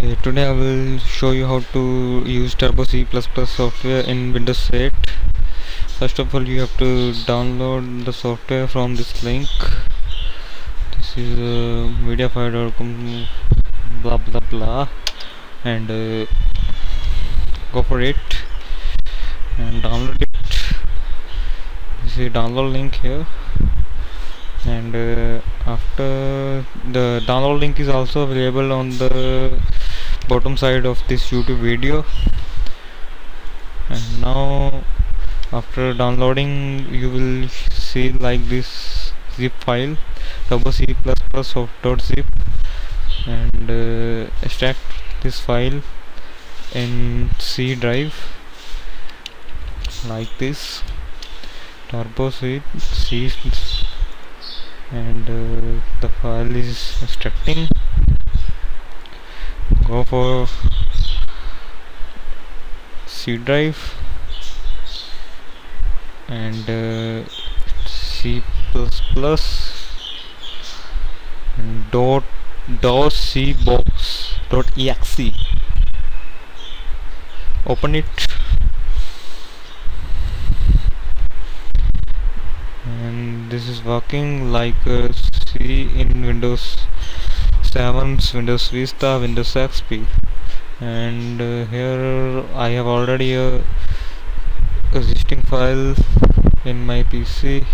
Uh, today I will show you how to use Turbo C++ software in Windows 8 first of all you have to download the software from this link. This is uh, mediafire.com blah blah blah. And uh, go for it and download it. You see download link here. And uh, after the download link is also available on the bottom side of this youtube video. And now after downloading you will see like this zip file turbo c++ soft.zip and uh, extract this file in c drive like this. Turbo c, c and uh, the file is extracting for C drive and uh, C plus dot dot C box dot exe. Open it. And this is working like uh, C in Windows 7 Windows Vista Windows XP and uh, here I have already a existing file in my PC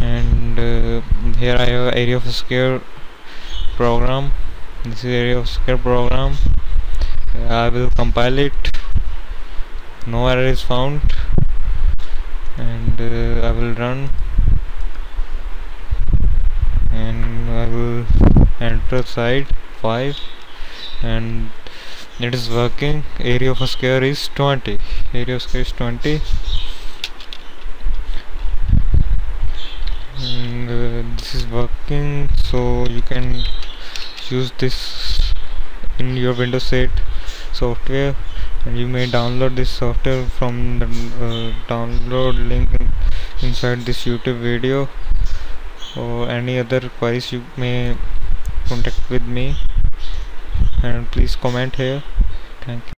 and uh, here I have area of scare program. This is area of scare program. I will compile it. No error is found. And uh, I will run. And I will enter site 5 and it is working. Area of a scare is 20 area of square is 20 and uh, this is working. So you can use this in your Windows 8 software. And you may download this software from the uh, download link inside this YouTube video or any other queries you may contact with me. And please comment here. Thank you